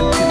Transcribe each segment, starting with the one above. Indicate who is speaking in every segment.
Speaker 1: minutes.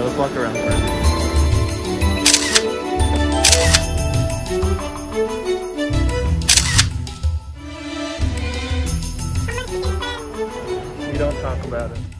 Speaker 1: Okay, let's walk around first. We don't talk about it.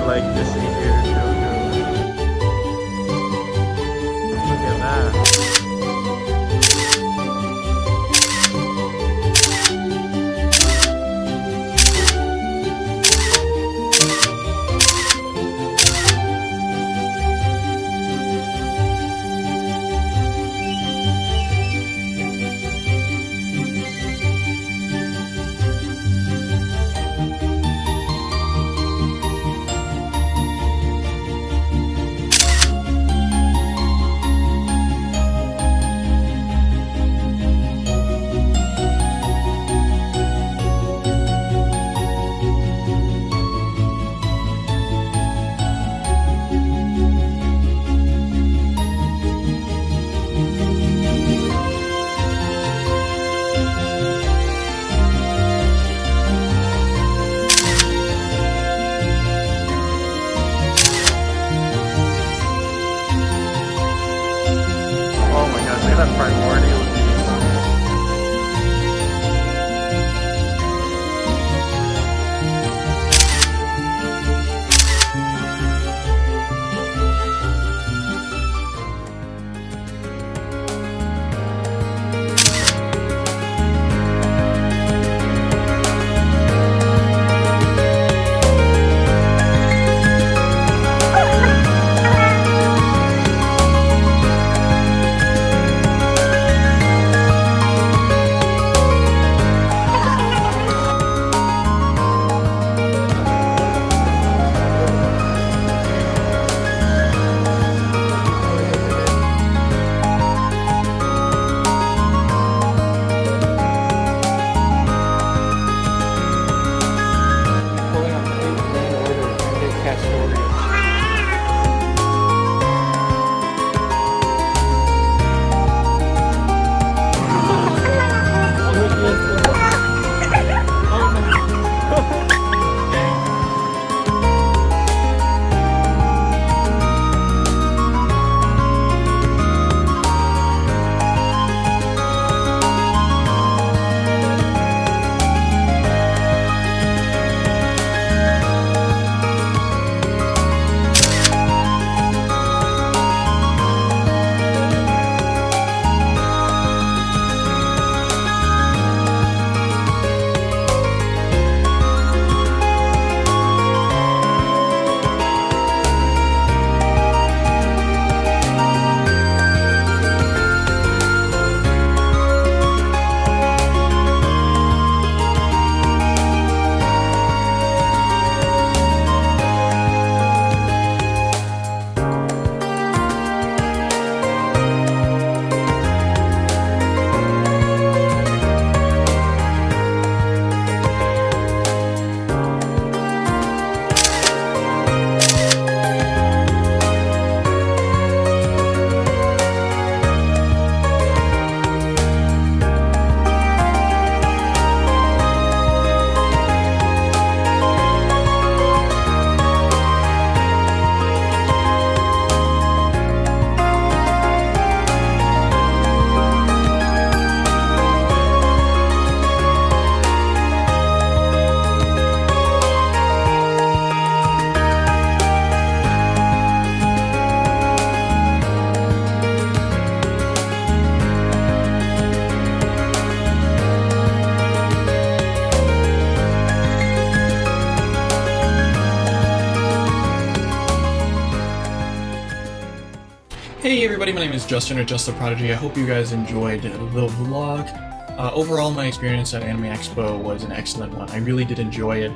Speaker 1: like this in here. that's probably more
Speaker 2: Hey everybody, my name is Justin or Just the Prodigy. I hope you guys enjoyed the vlog. Uh, overall, my experience at Anime Expo was an excellent one. I really did enjoy it.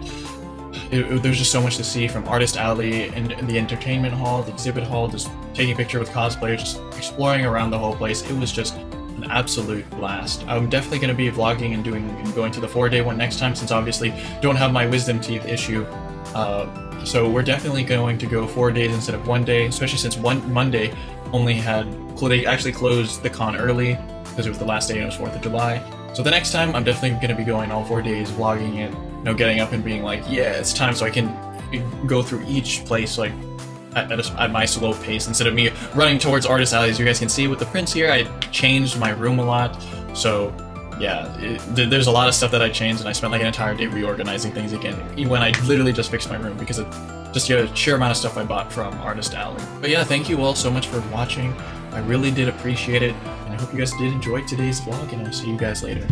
Speaker 2: It, it, there's just so much to see from Artist Alley and, the entertainment hall, the exhibit hall, just taking a picture with cosplayers, just exploring around the whole place. It was just an absolute blast. I'm definitely going to be vlogging and doing and going to the four day one next time since obviously don't have my wisdom teeth issue. Uh, so we're definitely going to go four days instead of one day, especially since one Monday only had they actually closed the con early because it was the last day and it was Fourth of July. So the next time I'm definitely going to be going all four days, vlogging it, you know, getting up and being like, yeah, it's time, so I can go through each place like at, at, a, at, my slow pace instead of me running towards artist alleys. You guys can see with the prints here, I changed my room a lot. So yeah, it, there's a lot of stuff that I changed and I spent like an entire day reorganizing things again when I literally just fixed my room because of just the sheer amount of stuff I bought from Artist Alley. But yeah, thank you all so much for watching. I really did appreciate it and I hope you guys did enjoy today's vlog and I'll see you guys later.